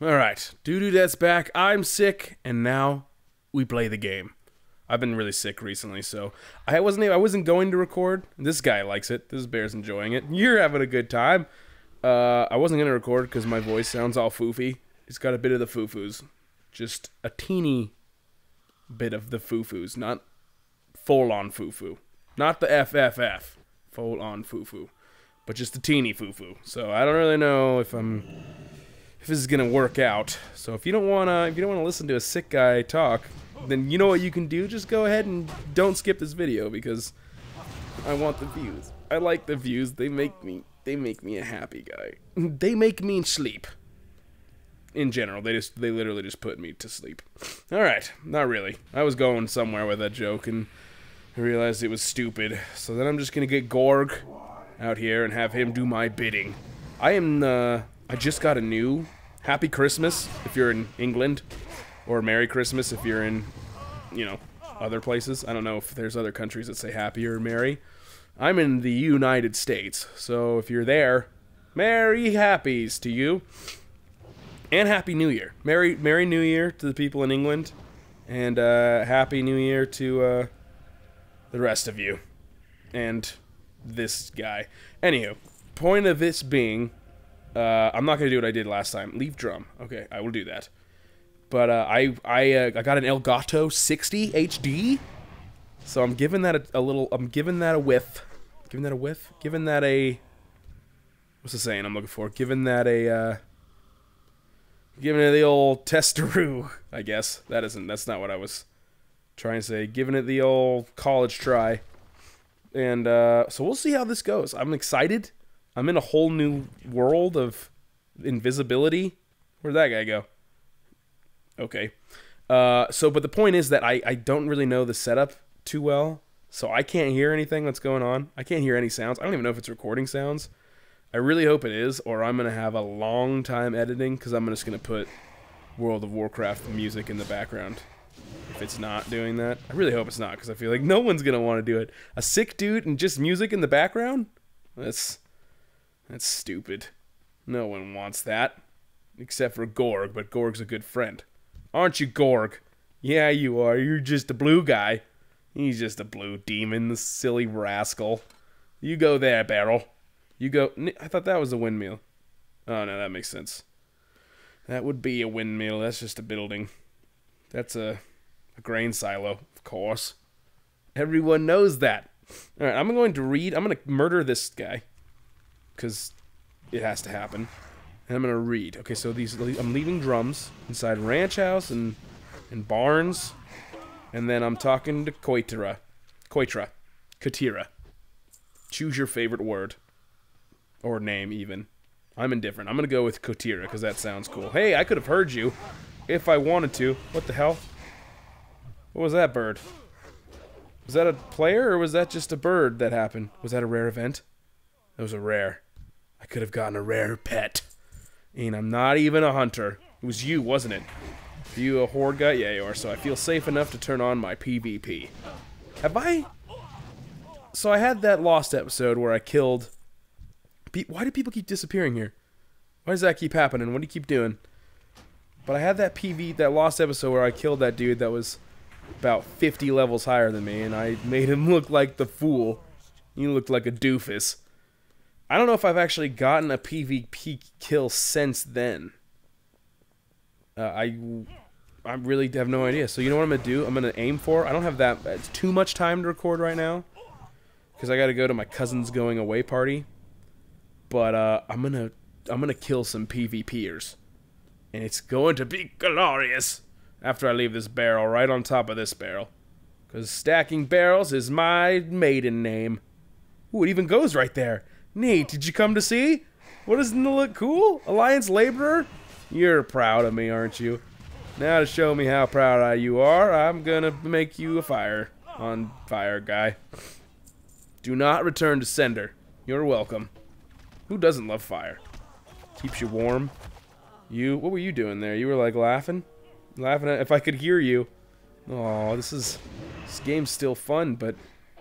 All right, doo doo that's back. I'm sick, and now we play the game. I've been really sick recently, so I wasn't I wasn't going to record. This guy likes it. This bear's enjoying it. You're having a good time. Uh, I wasn't gonna record because my voice sounds all foofy. It's got a bit of the foo-foos, just a teeny bit of the foo-foos, not full on foo-foo, not the FFF, full on foo-foo, but just a teeny foo-foo. So I don't really know if I'm if this is gonna work out. So if you don't wanna if you don't wanna listen to a sick guy talk, then you know what you can do. Just go ahead and don't skip this video because I want the views. I like the views. They make me they make me a happy guy. They make me sleep. In general, they just they literally just put me to sleep. All right, not really. I was going somewhere with that joke and I realized it was stupid. So then I'm just gonna get Gorg out here and have him do my bidding. I am uh I just got a new Happy Christmas if you're in England or Merry Christmas if you're in, you know, other places. I don't know if there's other countries that say Happy or Merry. I'm in the United States, so if you're there, Merry Happies to you, and Happy New Year. Merry Merry New Year to the people in England, and uh, Happy New Year to uh, the rest of you, and this guy. Anywho, point of this being, uh, I'm not gonna do what I did last time. Leave drum. Okay, I will do that. But uh, I I uh, I got an Elgato 60 HD, so I'm giving that a, a, little. I'm giving that a whiff. Giving that a whiff. Giving that a. What's the saying I'm looking for? Giving that a. Uh, giving it the old testeroo. I guess that isn't. That's not what I was trying to say. Giving it the old college try. And uh, so we'll see how this goes. I'm excited. I'm in a whole new world of invisibility. Where'd that guy go? Okay. Uh, so, but the point is that I, I don't really know the setup too well, so I can't hear anything that's going on. I can't hear any sounds. I don't even know if it's recording sounds. I really hope it is, or I'm gonna have a long time editing because I'm just gonna put World of Warcraft music in the background. If it's not doing that, I really hope it's not because I feel like no one's gonna want to do it. A sick dude and just music in the background? That's that's stupid. No one wants that, except for Gorg. But Gorg's a good friend. Aren't you, Gorg? Yeah, you are. You're just a blue guy. He's just a blue demon, the silly rascal. You go there, Barrel. You go. I thought that was a windmill. Oh, no, that makes sense. That would be a windmill. That's just a building. That's a, a grain silo, of course. Everyone knows that. All right, I'm going to read. I'm going to murder this guy. Because it has to happen. And I'm gonna read. Okay, so these I'm leaving drums inside ranch house and and barns, and then I'm talking to Koitra, Koitra, Katira. Choose your favorite word or name, even. I'm indifferent. I'm gonna go with Kotira because that sounds cool. Hey, I could have heard you if I wanted to. What the hell? What was that bird? Was that a player or was that just a bird that happened? Was that a rare event? That was a rare. I could have gotten a rare pet. And I'm not even a hunter. It was you, wasn't it? Are you a horde guy? Yeah, you are. So I feel safe enough to turn on my PvP. Have I? So I had that lost episode where I killed. Why do people keep disappearing here? Why does that keep happening? What do you keep doing? But I had that PV, that lost episode where I killed that dude that was about 50 levels higher than me, and I made him look like the fool. He looked like a doofus. I don't know if I've actually gotten a PvP kill since then. Uh, I I really have no idea. So you know what I'm gonna do? I'm gonna aim for. I don't have that it's too much time to record right now because I got to go to my cousin's going away party. But uh, I'm gonna I'm gonna kill some PvPers, and it's going to be glorious after I leave this barrel right on top of this barrel, because stacking barrels is my maiden name. Ooh, it even goes right there. Neat. Did you come to see? What doesn't it look cool? Alliance Laborer? You're proud of me, aren't you? Now to show me how proud I you are, I'm gonna make you a fire on fire guy. Do not return to sender. You're welcome. Who doesn't love fire? Keeps you warm. You, what were you doing there? You were like laughing? Laughing at, if I could hear you. Oh, this is, this game's still fun, but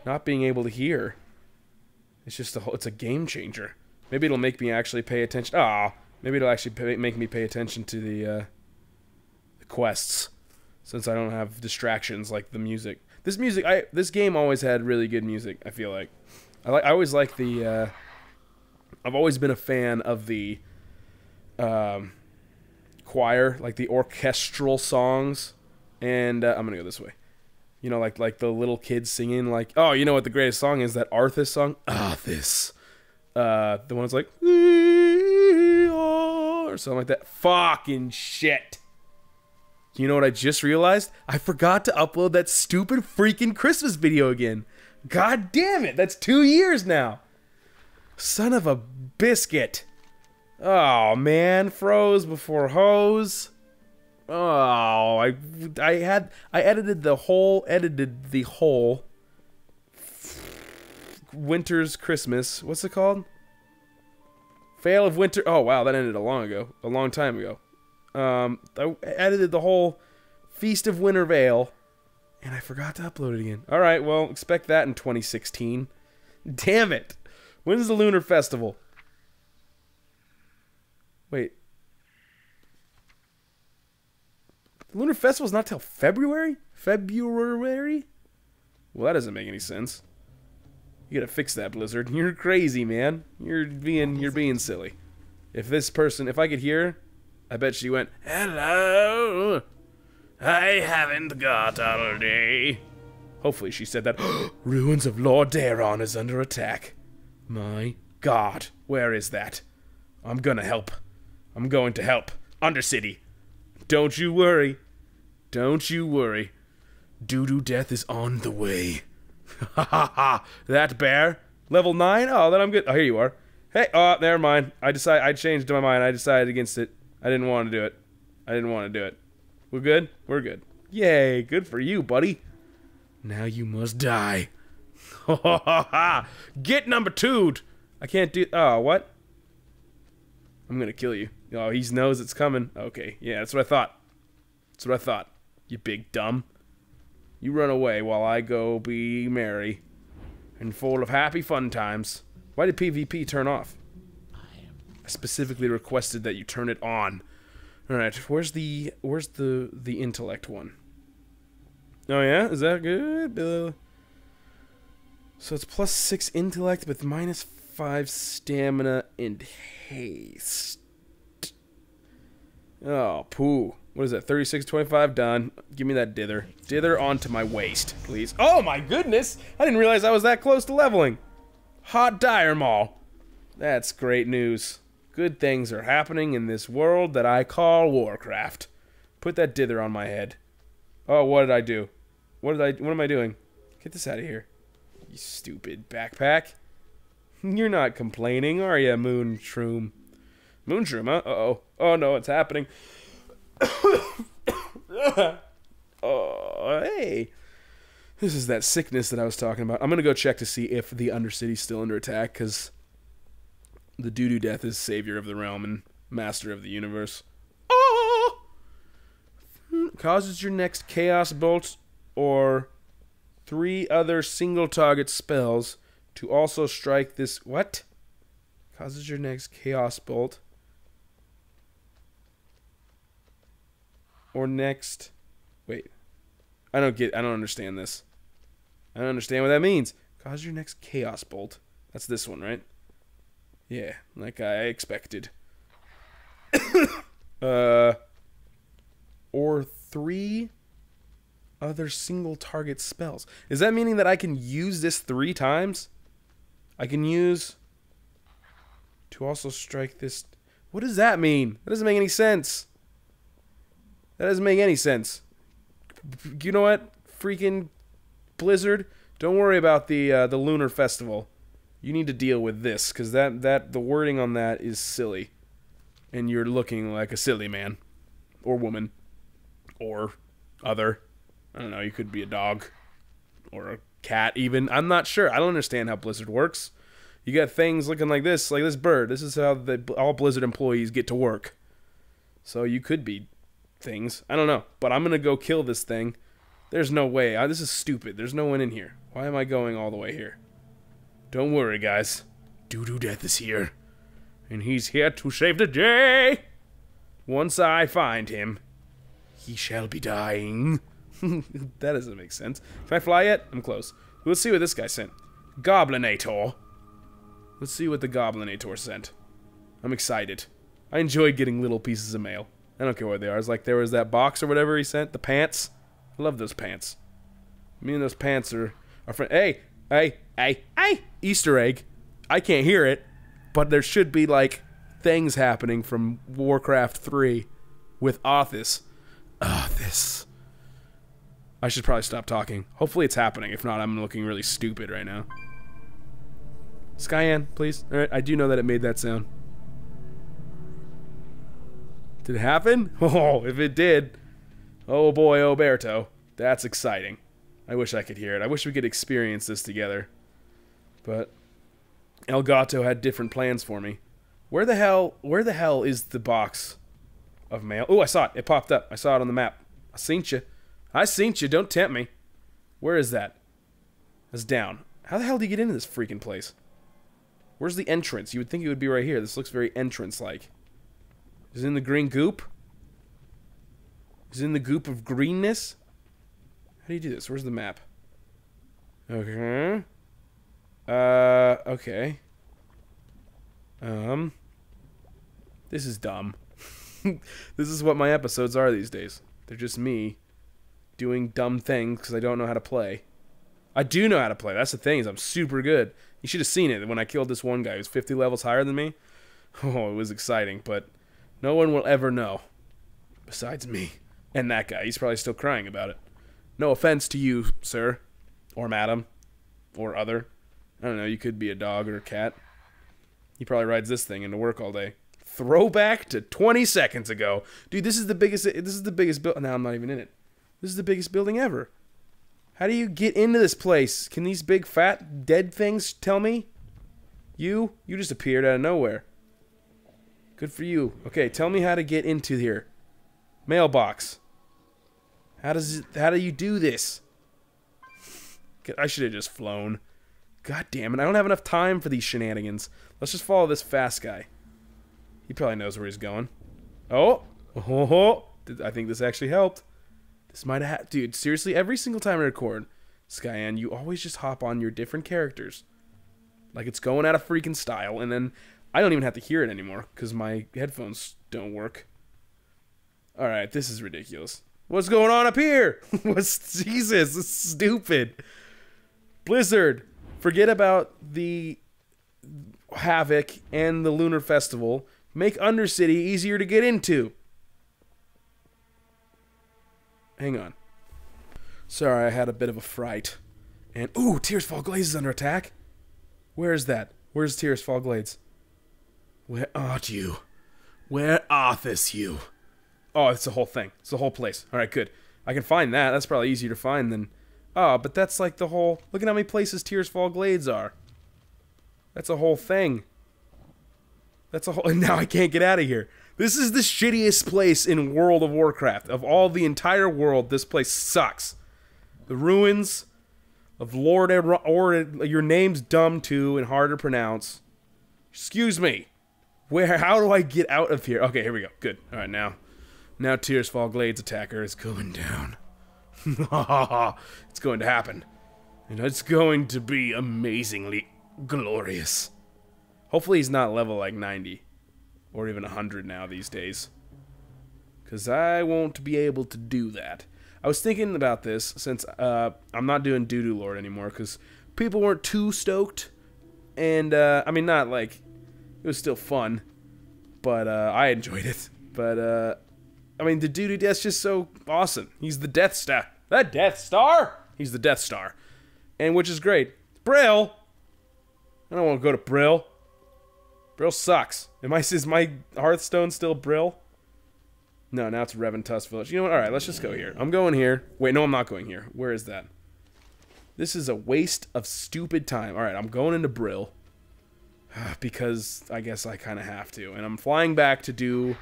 not being able to hear. It's just a it's a game changer. Maybe it'll make me actually pay attention. Ah, Maybe it'll actually pay, make me pay attention to the, uh, the quests, since I don't have distractions like the music. This music, I this game always had really good music. I feel like, I like I always like the. Uh, I've always been a fan of the um, choir, like the orchestral songs, and uh, I'm gonna go this way. You know, like like the little kids singing, like, oh, you know what the greatest song is? That Arthas song, Arthas. Uh, the one that's like, or something like that. Fucking shit. You know what I just realized? I forgot to upload that stupid freaking Christmas video again. God damn it, that's two years now. Son of a biscuit. Oh man, froze before hose. Oh, I I had I edited the whole edited the whole winter's Christmas. What's it called? Fail of winter. Oh wow, that ended a long ago, a long time ago. Um, I edited the whole Feast of Winter Veil, and I forgot to upload it again. All right, well, expect that in 2016. Damn it! When's the Lunar Festival? Wait. The Lunar Festival's not till February? February? Well, that doesn't make any sense. You gotta fix that, Blizzard. You're crazy, man. You're being you're being silly. If this person, if I could hear, I bet she went, "Hello, I haven't got all day." Hopefully, she said that. Ruins of Lordaeron is under attack. My God, where is that? I'm gonna help. I'm going to help. Undercity. Don't you worry. Don't you worry. Doo-doo death is on the way. Ha ha ha! That bear? Level 9? Oh, then I'm good. Oh, here you are. Hey, oh, never mind. I decided, I changed my mind. I decided against it. I didn't want to do it. I didn't want to do it. We're good? We're good. Yay, good for you, buddy. Now you must die. Ha ha ha ha! Get number two! I can't do, oh, what? I'm gonna kill you. Oh, he knows it's coming. Okay, yeah, that's what I thought. That's what I thought. You big dumb. You run away while I go be merry and full of happy fun times. Why did PvP turn off? I specifically requested that you turn it on. All right, where's the where's the the intellect one? Oh yeah, is that good? So it's plus six intellect with minus five stamina and haste. Oh, poo. What is that? 36, 25, done. Give me that dither. Dither onto my waist, please. Oh my goodness! I didn't realize I was that close to leveling. Hot dire mall. That's great news. Good things are happening in this world that I call Warcraft. Put that dither on my head. Oh, what did I do? What did I? What am I doing? Get this out of here. You stupid backpack. You're not complaining, are you, Moonshroom? Moonshroom, huh? Uh-oh. Oh, no, it's happening. oh, hey. This is that sickness that I was talking about. I'm going to go check to see if the Undercity's still under attack, because the doo-doo death is savior of the realm and master of the universe. Oh! Causes your next chaos bolt or three other single target spells to also strike this. What? Causes your next chaos bolt or next. Wait, I don't get. I don't understand this. I don't understand what that means. Cause your next chaos bolt. That's this one, right? Yeah, like I expected. uh, or three other single target spells. Is that meaning that I can use this three times? I can use to also strike this. What does that mean? That doesn't make any sense. That doesn't make any sense. You know what? Freaking Blizzard, don't worry about the uh, the Lunar Festival. You need to deal with this because that that the wording on that is silly, and you're looking like a silly man, or woman, or other. I don't know. You could be a dog, or a cat even. I'm not sure. I don't understand how Blizzard works. You got things looking like this, like this bird. This is how the all Blizzard employees get to work. So you could be things. I don't know, but I'm gonna go kill this thing. There's no way. I, this is stupid. There's no one in here. Why am I going all the way here? Don't worry, guys. Doo doo death is here, and he's here to save the day. Once I find him, he shall be dying. that doesn't make sense. Can I fly yet? I'm close. Let's see what this guy sent. Goblinator. Let's see what the Goblinator sent. I'm excited. I enjoy getting little pieces of mail. I don't care where they are. It's like there was that box or whatever he sent. The pants. I love those pants. Me and those pants are our friend. Hey, hey, hey, hey! Easter egg. I can't hear it, but there should be like things happening from Warcraft 3 with Arthas. Arthas. I should probably stop talking. Hopefully it's happening. If not, I'm looking really stupid right now. Skyan, please. Alright, I do know that it made that sound. Did it happen? Oh, if it did. Oh boy, Oberto. That's exciting. I wish I could hear it. I wish we could experience this together. But Elgato had different plans for me. Where the hell where the hell is the box of mail? Oh, I saw it. It popped up. I saw it on the map. I seen you. I seen you. Don't tempt me. Where is that? It's down. How the hell do you get into this freaking place? Where's the entrance? You would think it would be right here. This looks very entrance-like. Is it in the green goop? Is it in the goop of greenness? How do you do this? Where's the map? Okay. Uh, okay. Um. This is dumb. this is what my episodes are these days. They're just me doing dumb things because I don't know how to play. I do know how to play. That's the thing is I'm super good. You should have seen it when I killed this one guy who's 50 levels higher than me. Oh, it was exciting, but no one will ever know besides me and that guy. He's probably still crying about it. No offense to you, sir, or madam, or other. I don't know. You could be a dog or a cat. He probably rides this thing into work all day. Throwback to 20 seconds ago, dude. This is the biggest. This is the biggest build. Now I'm not even in it. This is the biggest building ever. How do you get into this place? Can these big fat dead things tell me? You? You just appeared out of nowhere. Good for you. Okay, tell me how to get into here. Mailbox. How does it, how do you do this? I should have just flown. God damn it. I don't have enough time for these shenanigans. Let's just follow this fast guy. He probably knows where he's going. Oh! Oh! oh. I think this actually helped. This might have... Dude, seriously, every single time I record, Skyan, you always just hop on your different characters. Like it's going out of freaking style, and then I don't even have to hear it anymore, because my headphones don't work. Alright, this is ridiculous. What's going on up here? What's Jesus? This is stupid. Blizzard, forget about the Havoc and the Lunar Festival. Make Undercity easier to get into. Hang on. Sorry, I had a bit of a fright. And ooh, Tirisfal Glades is under attack. Where is that? Where's Tirisfal Glades? Where art you? Where art this you? Oh, it's the whole thing. It's the whole place. All right, good. I can find that. That's probably easier to find than. Oh, but that's like the whole. Look at how many places Tirisfal Glades are. That's a whole thing. That's a whole. And now I can't get out of here. This is the shittiest place in World of Warcraft. Of all the entire world, this place sucks. The ruins of Lordaeron your name's dumb too and hard to pronounce. Excuse me. Where? How do I get out of here? Okay, here we go. Good. All right, now now Tirisfal Glades attacker is going down. it's going to happen. And it's going to be amazingly glorious. Hopefully he's not level like 90. Or even 100 now these days. Because I won't be able to do that. I was thinking about this since uh, I'm not doing Doodoo Lord anymore. Because people weren't too stoked. And, uh, I mean, not like... It was still fun. But uh, I enjoyed it. But uh, I mean, the dude that's just so awesome. He's the Death Star. The Death Star? He's the Death Star. And which is great. Brill! I don't want to go to Brill. Brill sucks. Am I, is my Hearthstone still Brill? No, now it's Revantusk Village. You know what? Alright, let's just go here. I'm going here. Wait, no, I'm not going here. Where is that? This is a waste of stupid time. Alright, I'm going into Brill. because I guess I kind of have to. And I'm flying back to do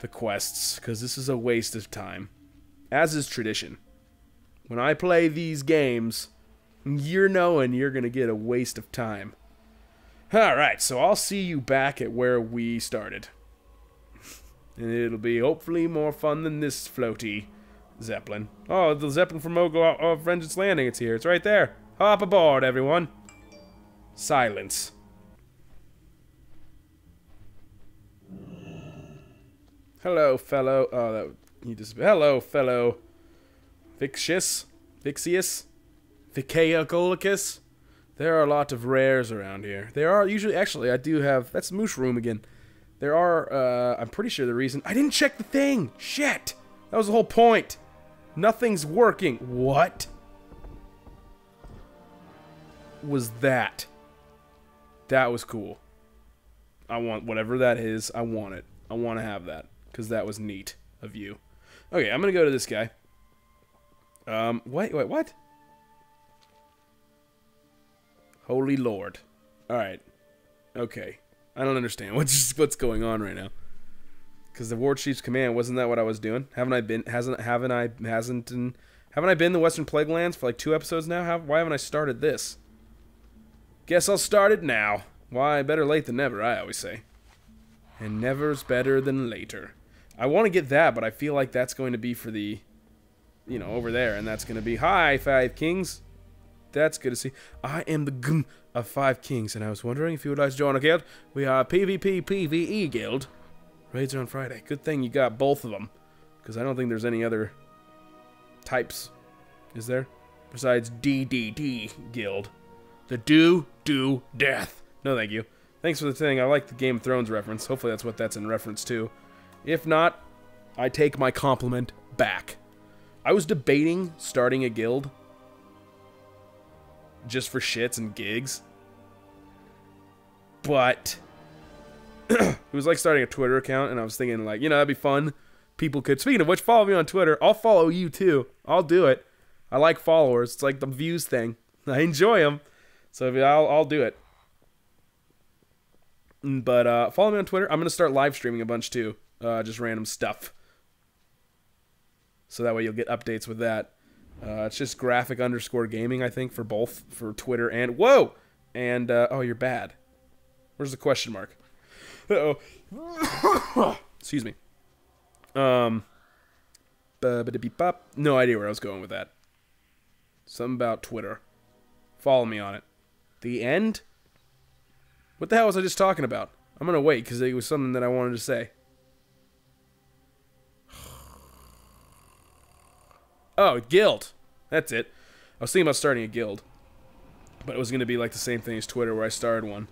the quests, because this is a waste of time. As is tradition. When I play these games, you're knowing you're going to get a waste of time. All right, so I'll see you back at where we started. and it'll be hopefully more fun than this floaty Zeppelin. Oh, the Zeppelin from Mogo of Vengeance Landing, it's here. It's right there. Hop aboard, everyone. Silence. Hello, fellow. Oh, that he just. Hello, fellow. Vixius, Vixius, Vicaeogolicus. There are a lot of rares around here. There are usually, actually, I do have. That's Moosh Room again. There are. Uh, I'm pretty sure the reason I didn't check the thing. Shit. That was the whole point. Nothing's working. What was that? That was cool. I want whatever that is. I want it. I want to have that because that was neat of you. Okay, I'm gonna go to this guy. Um, wait, wait, what? Holy Lord. All right. Okay. I don't understand what's what's going on right now. Because the war chief's command wasn't that what I was doing? Haven't I been? Hasn't haven't I hasn't and haven't I been the Western Plaguelands for like two episodes now? How, why haven't I started this? Guess I'll start it now. Why, better late than never, I always say. And never's better than later. I want to get that, but I feel like that's going to be for the, you know, over there, and that's going to be, hi, Five Kings. That's good to see. I am the gum of Five Kings, and I was wondering if you would like to join a guild. We are PvP PvE guild. Raids are on Friday. Good thing you got both of them. Because I don't think there's any other types. Is there? Besides DDD Guild. The Do, Do, Death. No, thank you. Thanks for the thing. I like the Game of Thrones reference. Hopefully that's what that's in reference to. If not, I take my compliment back. I was debating starting a guild just for shits and gigs. But it was like starting a Twitter account, and I was thinking, like, you know, that'd be fun. People could. Speaking of which, follow me on Twitter. I'll follow you too. I'll do it. I like followers. It's like the views thing. I enjoy them, so I'll I'll do it. Mm, but uh, follow me on Twitter. I'm gonna start live streaming a bunch too, uh, just random stuff. So that way you'll get updates with that. Uh, it's just graphic underscore gaming, I think, for both for Twitter and whoa, and uh, oh, you're bad. Where's the question mark? oh. Excuse me. Um. No idea where I was going with that. Something about Twitter. Follow me on it. The end? What the hell was I just talking about? I'm gonna wait because it was something that I wanted to say. Oh, guild. That's it. I was thinking about starting a guild. But it was going to be like the same thing as Twitter where I started one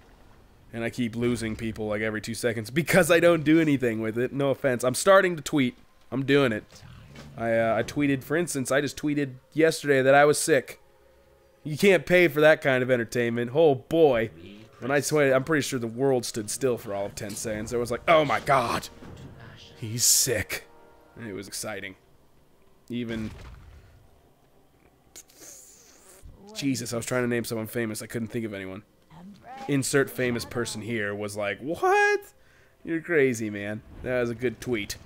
and I keep losing people like every two seconds because I don't do anything with it. No offense. I'm starting to tweet. I'm doing it. I, uh, I tweeted, for instance, I just tweeted yesterday that I was sick. You can't pay for that kind of entertainment. Oh boy. When I tweeted, I'm pretty sure the world stood still for all of 10 seconds. I was like, oh my god. He's sick. And it was exciting. Even. Jesus, I was trying to name someone famous. I couldn't think of anyone insert famous person here was like, what? You're crazy, man. That was a good tweet.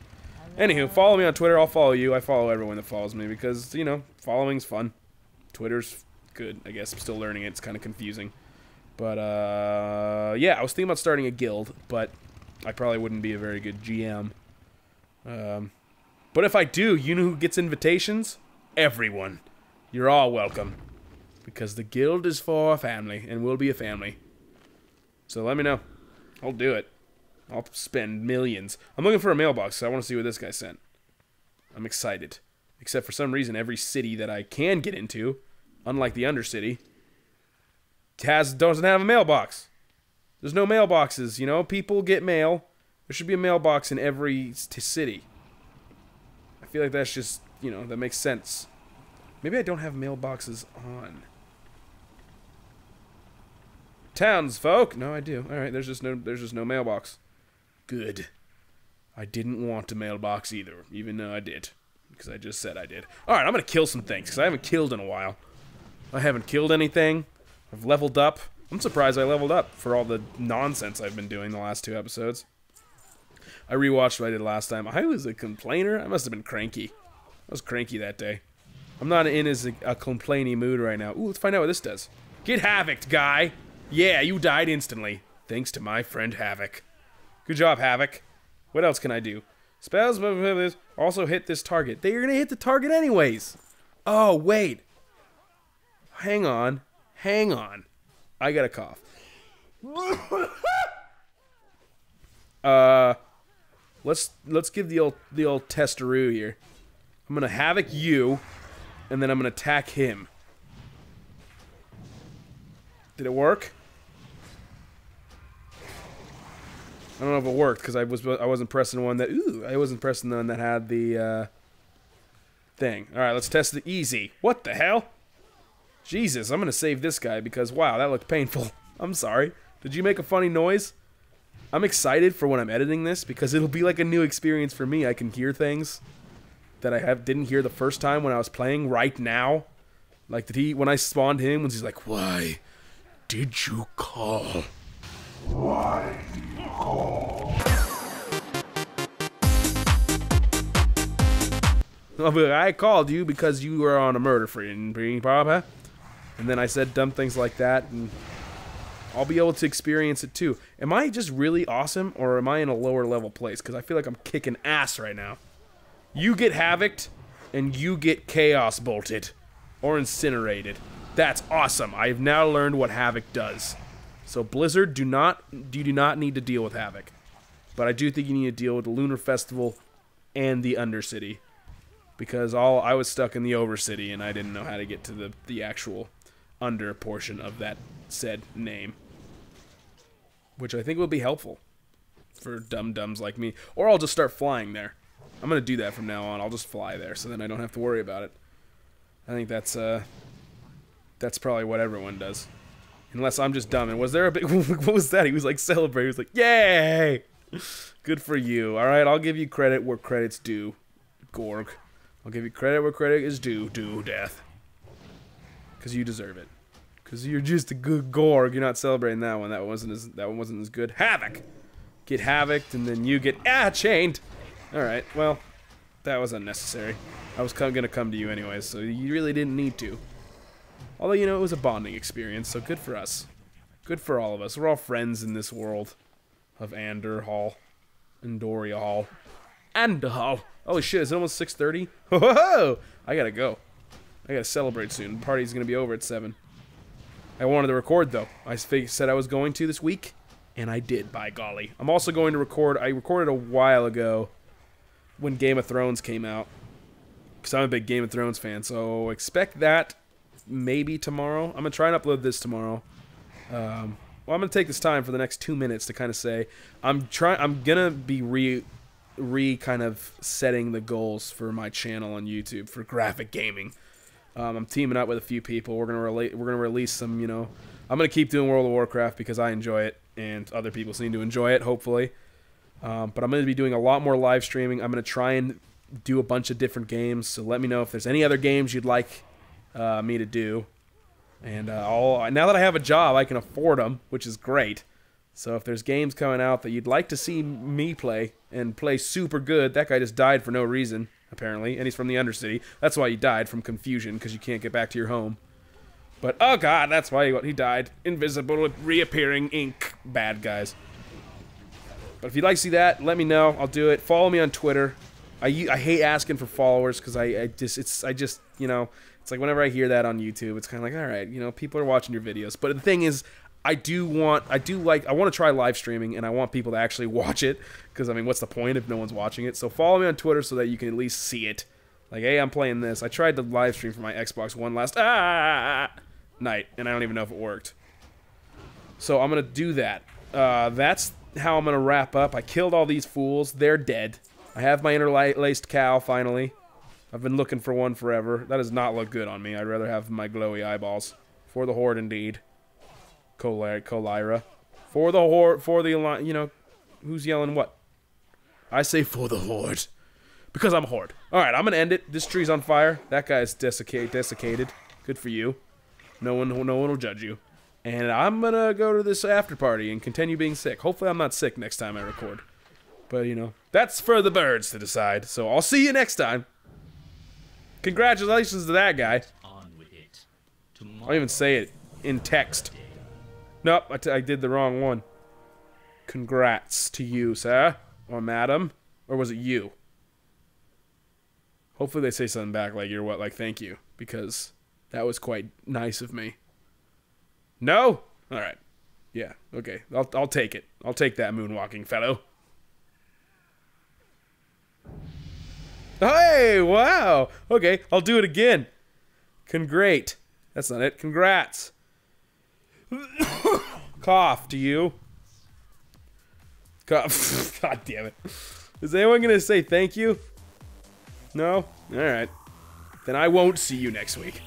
Anywho, follow me on Twitter. I'll follow you. I follow everyone that follows me because, you know, following's fun. Twitter's good, I guess. I'm still learning it. It's kind of confusing. But, uh, yeah, I was thinking about starting a guild, but I probably wouldn't be a very good GM. Um, but if I do, you know who gets invitations? Everyone. You're all welcome. Because the guild is for a family, and we'll be a family. So let me know. I'll do it. I'll spend millions. I'm looking for a mailbox, so I want to see what this guy sent. I'm excited. Except for some reason, every city that I can get into, unlike the Undercity, has doesn't have a mailbox. There's no mailboxes, you know? People get mail. There should be a mailbox in every city. I feel like that's just, you know, that makes sense. Maybe I don't have mailboxes on. Townsfolk. No, I do. All right, there's just no there's just no mailbox. Good. I didn't want a mailbox either, even though I did, because I just said I did. All right, I'm gonna kill some things because I haven't killed in a while. I haven't killed anything. I've leveled up. I'm surprised I leveled up for all the nonsense I've been doing the last two episodes. I rewatched what I did last time. I was a complainer. I must have been cranky. I was cranky that day. I'm not in as a, a complainy mood right now. Ooh, let's find out what this does. Get havocked, guy. Yeah, you died instantly, thanks to my friend Havoc. Good job, Havoc. What else can I do? Spells also hit this target. They're gonna hit the target anyways. Oh, wait. Hang on. Hang on. I got a cough. uh let's let's give the old the old testeroo here. I'm gonna havoc you, and then I'm gonna attack him. Did it work? I don't know if it worked because I was I wasn't pressing one that ooh I wasn't pressing the one that had the uh, thing. All right, let's test the easy. What the hell? Jesus, I'm gonna save this guy because wow that looked painful. I'm sorry. Did you make a funny noise? I'm excited for when I'm editing this because it'll be like a new experience for me. I can hear things that I have didn't hear the first time when I was playing right now. Like did he when I spawned him when he's like, "Why did you call?" Why I called you because you were on a murder free and then I said dumb things like that, and I'll be able to experience it too. Am I just really awesome, or am I in a lower level place? Because I feel like I'm kicking ass right now. You get havoced, and you get chaos bolted, or incinerated. That's awesome. I've now learned what havoc does. So Blizzard, do not you do not need to deal with Havoc. But I do think you need to deal with the Lunar Festival and the Undercity. Because all I was stuck in the Overcity and I didn't know how to get to the, the actual under portion of that said name. Which I think will be helpful for dumb dumbs like me. Or I'll just start flying there. I'm gonna do that from now on. I'll just fly there so then I don't have to worry about it. I think that's uh that's probably what everyone does. Unless I'm just dumb. And was there a big... what was that? He was like celebrating. He was like, yay! Good for you. All right, I'll give you credit where credit's due, Gorg. I'll give you credit where credit is due, due death. Because you deserve it. Because you're just a good Gorg. You're not celebrating that one. That wasn't as that one wasn't as good. Havoc! Get Havoc, and then you get... Ah, chained! Alright, well, that was unnecessary. I was going to come to you anyways, so you really didn't need to. Although, you know, it was a bonding experience, so good for us. Good for all of us. We're all friends in this world of Andorhal. Andoria Hall. Andorhal. Holy shit, is it almost 6.30? Whoa! I gotta go. I gotta celebrate soon. The party's gonna be over at 7. I wanted to record, though. I said I was going to this week, and I did, by golly. I'm also going to record... I recorded a while ago when Game of Thrones came out. Because I'm a big Game of Thrones fan, so expect that maybe tomorrow. I'm gonna try and upload this tomorrow. Um, well, I'm gonna take this time for the next two minutes to kind of say I'm trying. I'm gonna be re re kind of setting the goals for my channel on YouTube for graphic gaming. Um, I'm teaming up with a few people. We're gonna relate. We're gonna release some. You know, I'm gonna keep doing World of Warcraft because I enjoy it, and other people seem to enjoy it. Hopefully, um, but I'm gonna be doing a lot more live streaming. I'm gonna try and do a bunch of different games. So let me know if there's any other games you'd like uh, me to do. And uh, all, now that I have a job, I can afford them, which is great. So if there's games coming out that you'd like to see me play and play super good, that guy just died for no reason, apparently, and he's from the Undercity. That's why he died from confusion because you can't get back to your home. But oh god, that's why he, he died. Invisible, with reappearing ink, bad guys. But if you'd like to see that, let me know. I'll do it. Follow me on Twitter. I, I hate asking for followers because I, I just it's I just you know it's like whenever I hear that on YouTube, it's kind of like, all right, you know, people are watching your videos. But the thing is, I do want, I do like, I want to try live streaming, and I want people to actually watch it. Because I mean, what's the point if no one's watching it? So follow me on Twitter so that you can at least see it. Like, hey, I'm playing this. I tried to live stream for my Xbox One last ah, night, and I don't even know if it worked. So I'm gonna do that. Uh, that's how I'm gonna wrap up. I killed all these fools. They're dead. I have my Interlaced Cowl finally. I've been looking for one forever. That does not look good on me. I'd rather have my glowy eyeballs. For the Horde, indeed. Colira. For the Horde, for the Alliance, you know, who's yelling what? I say for the Horde. Because I'm a Horde. Alright, I'm gonna end it. This tree's on fire. That guy's desiccated. Good for you. No one, no one will judge you. And I'm gonna go to this after party and continue being sick. Hopefully I'm not sick next time I record. But, you know, that's for the birds to decide. So I'll see you next time. Congratulations to that guy. I'll even say it in text. Nope, I, t- I did the wrong one. Congrats to you, sir. Or madam. Or was it you? Hopefully they say something back like you're what, like thank you. Because that was quite nice of me. No? Alright. Yeah, okay. I'll, I'll take it. I'll take that moonwalking fellow. Hey, wow. Okay, I'll do it again. Congrate. That's not it. Congrats. Cough to you. Cough. God damn it. Is anyone going to say thank you? No? All right. Then I won't see you next week.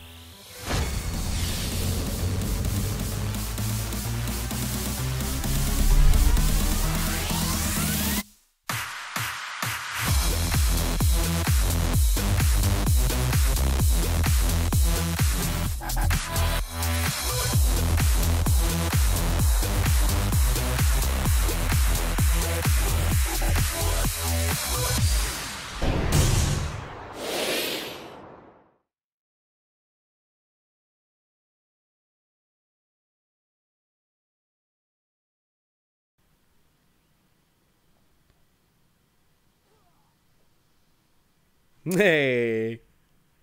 Hey.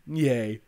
Yay.